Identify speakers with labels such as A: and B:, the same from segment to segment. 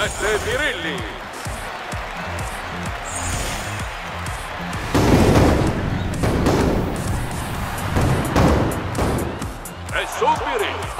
A: Mette Pirilli. E su Pirilli.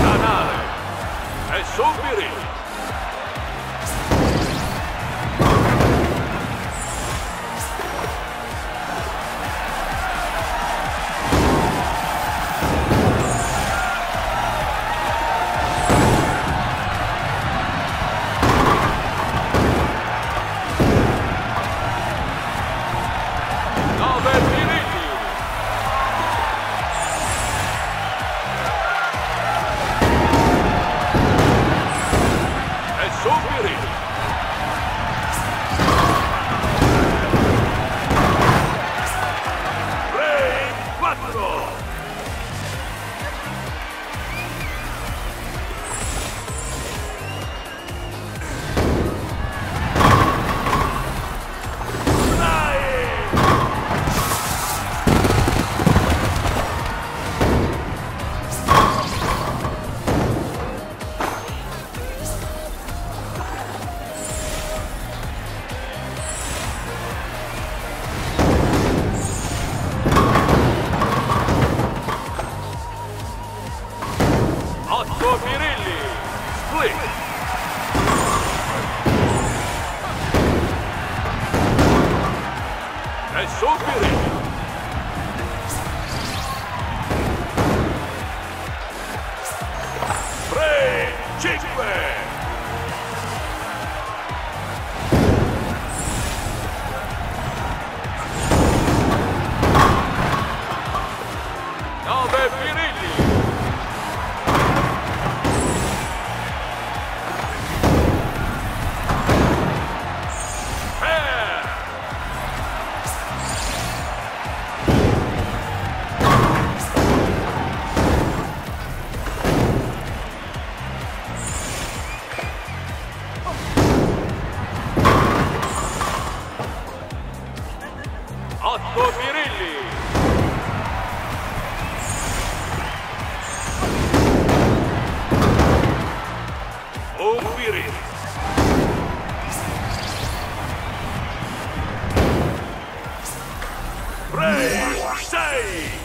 A: Canale. È Sombiri. Superior. Четыре. Brave save!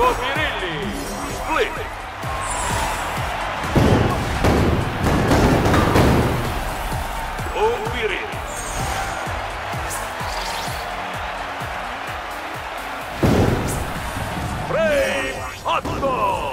A: Марко Мирелли. Сплит. Убери. Фрей Отто.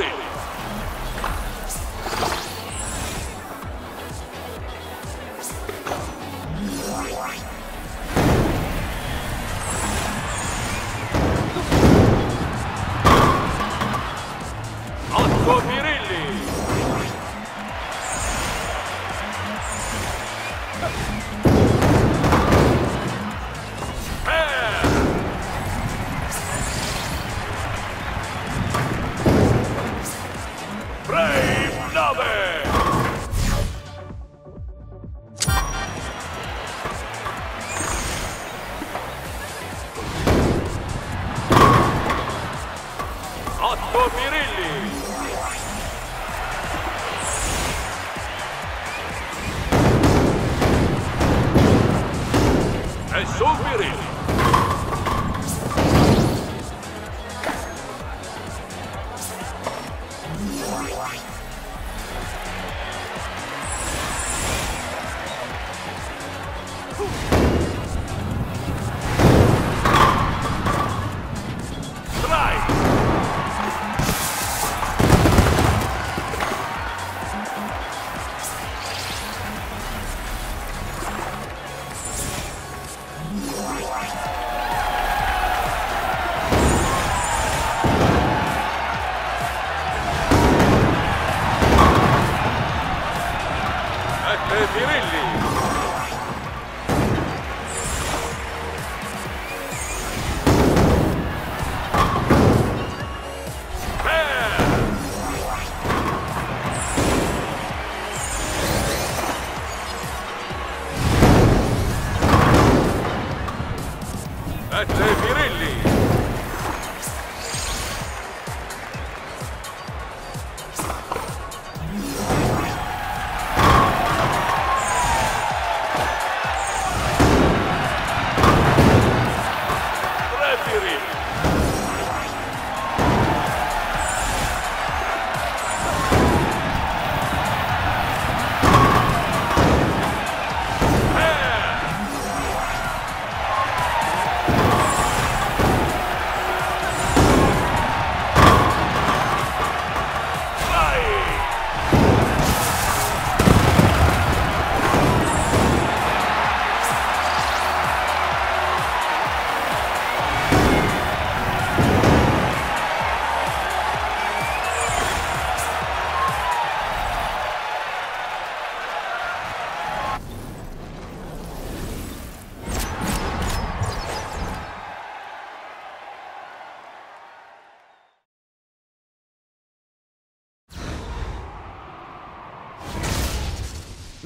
A: Cody. Sette Pirilli. Sette Pirilli.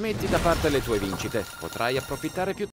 B: Metti da parte le tue vincite, potrai approfittare più